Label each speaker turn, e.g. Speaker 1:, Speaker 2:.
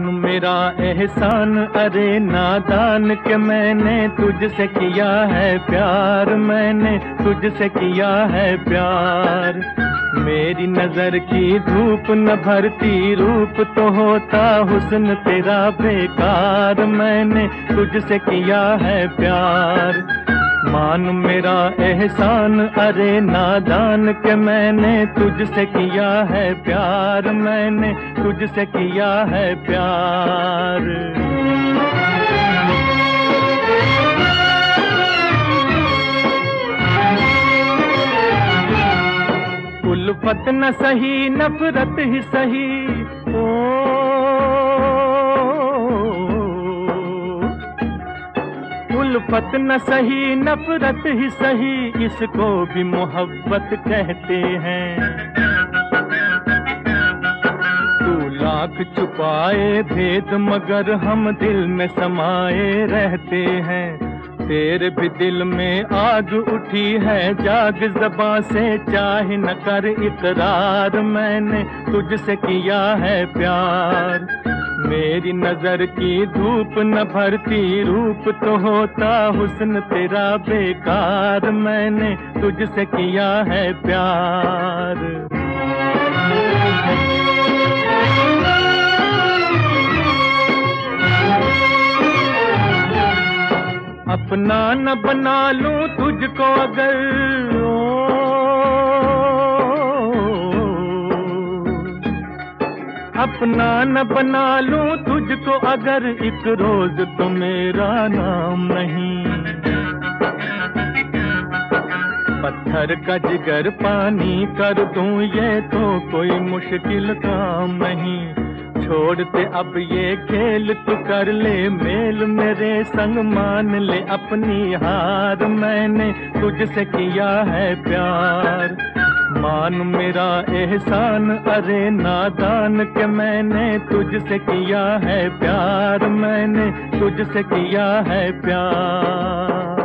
Speaker 1: मान मेरा एहसान, अरे नादान के मैंने तुझसे किया है प्यार, मैंने तुझसे किया है प्यार। मेरी नज़र की धूप न भरती, रूप तो होता हुस्न तेरा बेकार, मैंने तुझसे किया है प्यार। मान मेरा एहसान, अरे नादान के मैंने तुझसे किया है प्यार, मैंने तुझसे किया है प्यार। उल्फत न सही, नफरत ही सही, ओ उल्फत न सही, नफरत ही सही, इसको भी मोहब्बत कहते हैं। तू लाख छुपाए भेद मगर हम दिल में समाये रहते हैं। तेरे भी दिल में आग उठी है, जाग जबा से चाह न कर इकरार। मैंने तुझसे किया है प्यार। मेरी नज़र की धूप न भरती, रूप तो होता हुस्न तेरा बेकार। मैंने तुझसे किया है प्यार। अपना न बना लूँ तुझको अगर अपना न बना लूँ तुझको अगर एक रोज तो मेरा नाम नहीं। पत्थर का जिगर पानी कर दूँ ये तो कोई मुश्किल काम नहीं। छोड़ते अब ये खेल तू कर ले, मेल मेरे संग मान ले अपनी हार मैंने तुझसे किया है प्यार। मान मेरा एहसान, अरे नादान के मैंने तुझसे किया है प्यार, मैंने तुझसे किया है प्यार।